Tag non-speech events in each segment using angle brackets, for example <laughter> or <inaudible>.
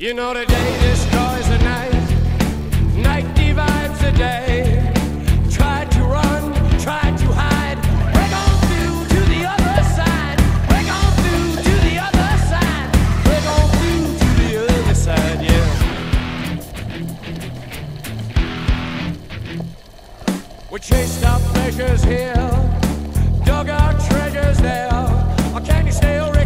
You know the day destroys the night, night divides the day. We chased our pleasures here, dug our treasures there. Or can you stay around?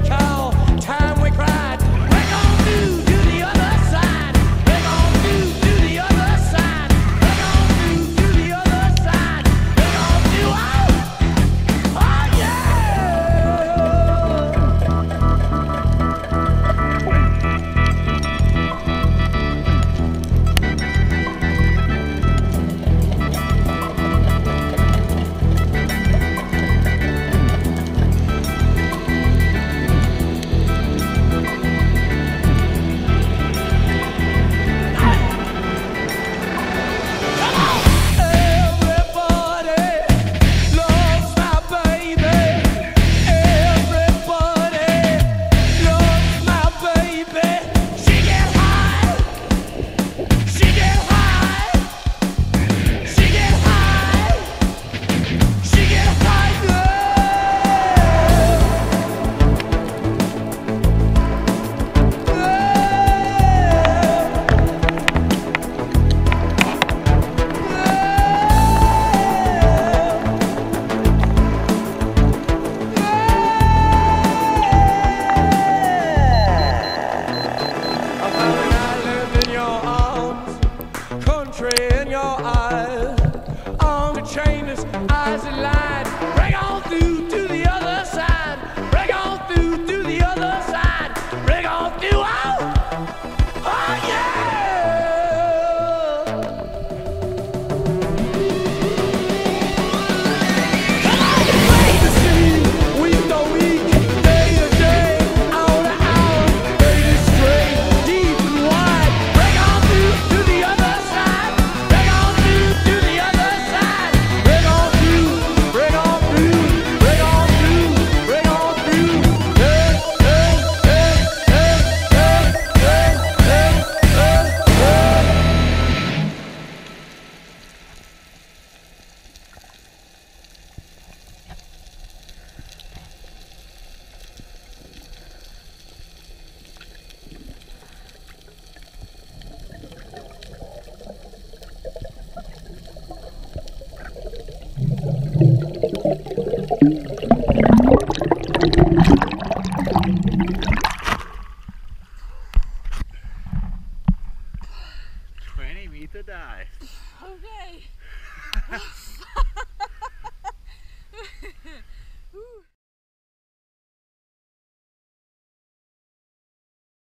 trainers, eyes aligned. either die. Okay. <laughs>